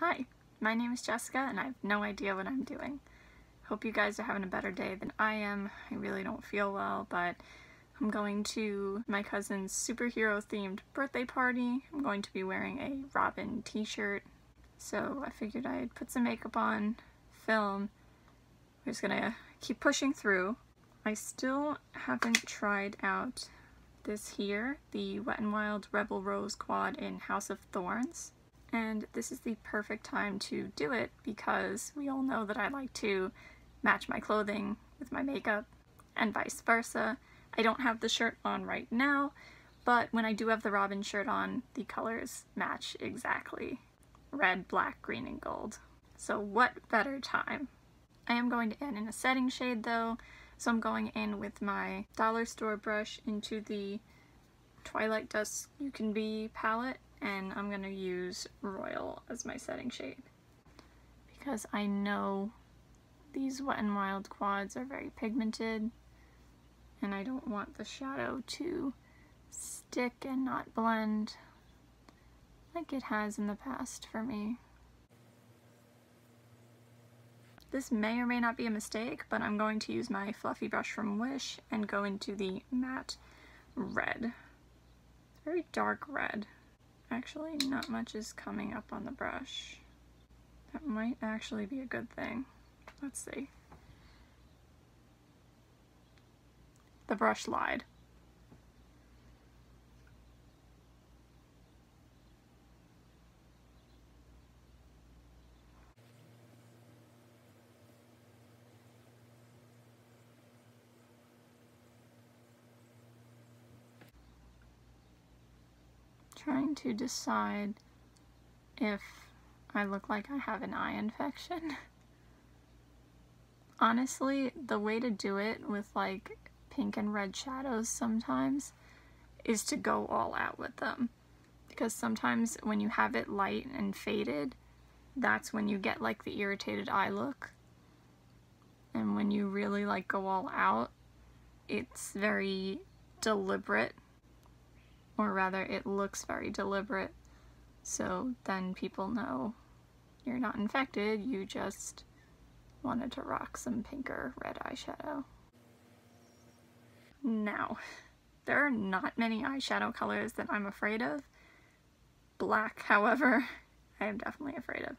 Hi, my name is Jessica and I have no idea what I'm doing. Hope you guys are having a better day than I am. I really don't feel well, but I'm going to my cousin's superhero themed birthday party. I'm going to be wearing a Robin t-shirt, so I figured I'd put some makeup on, film. We're just gonna keep pushing through. I still haven't tried out this here, the Wet n Wild Rebel Rose quad in House of Thorns and this is the perfect time to do it because we all know that I like to match my clothing with my makeup and vice versa. I don't have the shirt on right now, but when I do have the Robin shirt on, the colors match exactly. Red, black, green, and gold. So what better time? I am going to add in a setting shade though, so I'm going in with my dollar store brush into the Twilight Dusk Ucanbe palette and I'm going to use Royal as my setting shade because I know these Wet n Wild quads are very pigmented and I don't want the shadow to stick and not blend like it has in the past for me. This may or may not be a mistake, but I'm going to use my fluffy brush from Wish and go into the matte red. It's very dark red. Actually, not much is coming up on the brush. That might actually be a good thing. Let's see. The brush lied. Trying to decide if I look like I have an eye infection. Honestly, the way to do it with like pink and red shadows sometimes is to go all out with them. Because sometimes when you have it light and faded, that's when you get like the irritated eye look. And when you really like go all out, it's very deliberate or rather it looks very deliberate. So then people know you're not infected, you just wanted to rock some pinker red eyeshadow. Now, there are not many eyeshadow colors that I'm afraid of. Black, however, I am definitely afraid of.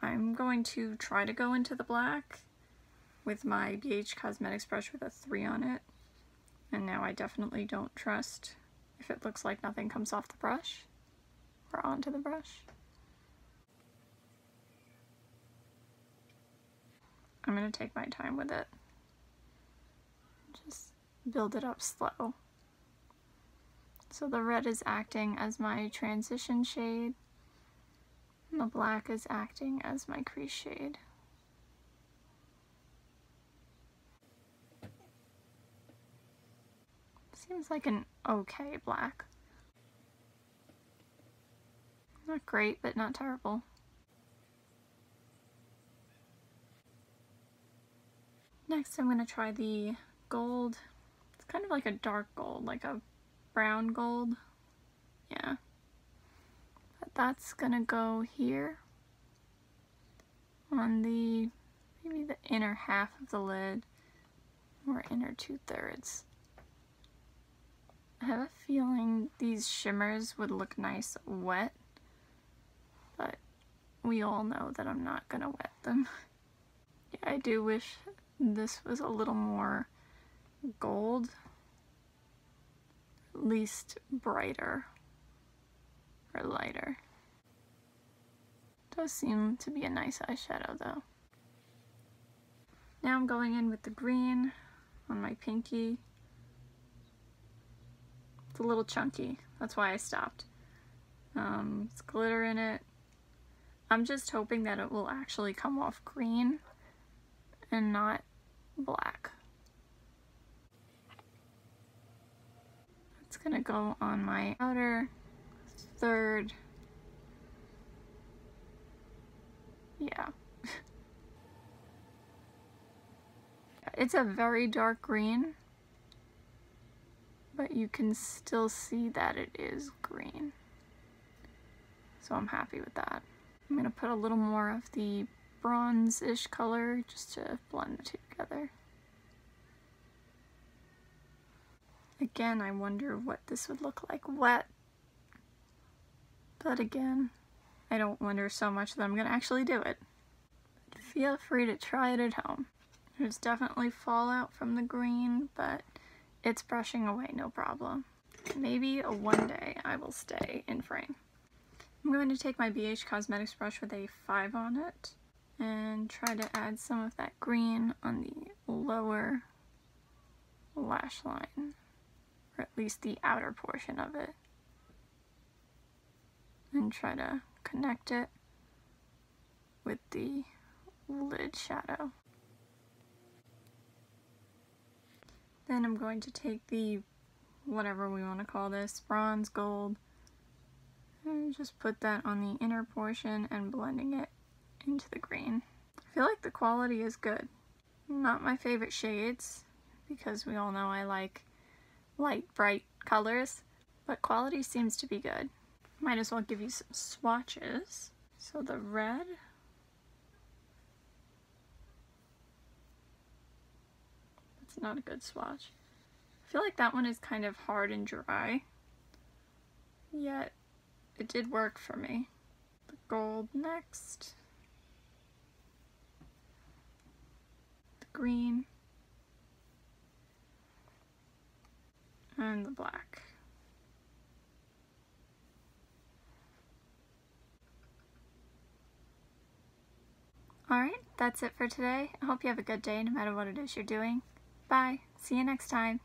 I'm going to try to go into the black with my BH Cosmetics brush with a 3 on it. And now I definitely don't trust if it looks like nothing comes off the brush or onto the brush. I'm going to take my time with it. Just build it up slow. So the red is acting as my transition shade, and the black is acting as my crease shade. Seems like an okay black. Not great, but not terrible. Next I'm going to try the gold. It's kind of like a dark gold, like a brown gold. Yeah. But that's going to go here on the, maybe the inner half of the lid, or inner two-thirds. I have a feeling these shimmers would look nice wet, but we all know that I'm not gonna wet them. yeah, I do wish this was a little more gold, at least brighter or lighter. Does seem to be a nice eyeshadow though. Now I'm going in with the green on my pinky. It's a little chunky. That's why I stopped. Um, it's glitter in it. I'm just hoping that it will actually come off green and not black. It's gonna go on my outer third. Yeah. it's a very dark green but you can still see that it is green. So I'm happy with that. I'm to put a little more of the bronze-ish color just to blend the two together. Again, I wonder what this would look like wet. But again, I don't wonder so much that I'm to actually do it. Feel free to try it at home. There's definitely fallout from the green, but it's brushing away no problem. Maybe one day I will stay in frame. I'm going to take my BH Cosmetics brush with a 5 on it and try to add some of that green on the lower lash line, or at least the outer portion of it, and try to connect it with the lid shadow. Then I'm going to take the, whatever we want to call this, bronze gold, and just put that on the inner portion and blending it into the green. I feel like the quality is good. Not my favorite shades, because we all know I like light, bright colors, but quality seems to be good. Might as well give you some swatches. So the red It's not a good swatch. I feel like that one is kind of hard and dry, yet it did work for me. The gold next. The green. And the black. Alright, that's it for today. I hope you have a good day no matter what it is you're doing. Bye. See you next time.